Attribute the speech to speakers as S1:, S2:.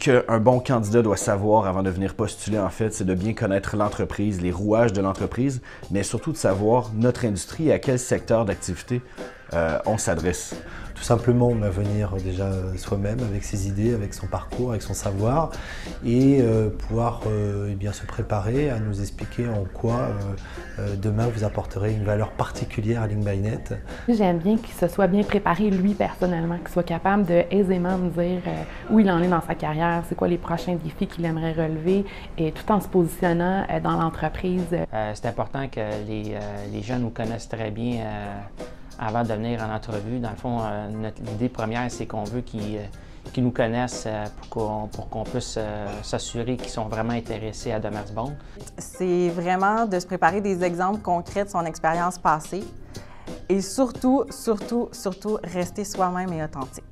S1: qu'un bon candidat doit savoir avant de venir postuler, en fait, c'est de bien connaître l'entreprise, les rouages de l'entreprise, mais surtout de savoir notre industrie et à quel secteur d'activité euh, on s'adresse.
S2: Tout simplement, à venir déjà soi-même avec ses idées, avec son parcours, avec son savoir, et euh, pouvoir euh, eh bien, se préparer à nous expliquer en quoi demain vous apporterez une valeur particulière à LinkByNet.
S3: J'aime bien qu'il se soit bien préparé lui personnellement, qu'il soit capable de aisément me dire où il en est dans sa carrière, c'est quoi les prochains défis qu'il aimerait relever, et tout en se positionnant dans l'entreprise.
S4: c'est important que les, les, jeunes nous connaissent très bien avant de venir en entrevue. Dans le fond, euh, notre idée première, c'est qu'on veut qu'ils euh, nous connaissent euh, pour qu'on puisse s'assurer qu'ils sont vraiment intéressés à Demersbond.
S5: C'est vraiment de se préparer des exemples concrets de son expérience passée et surtout, surtout, surtout, rester soi-même et authentique.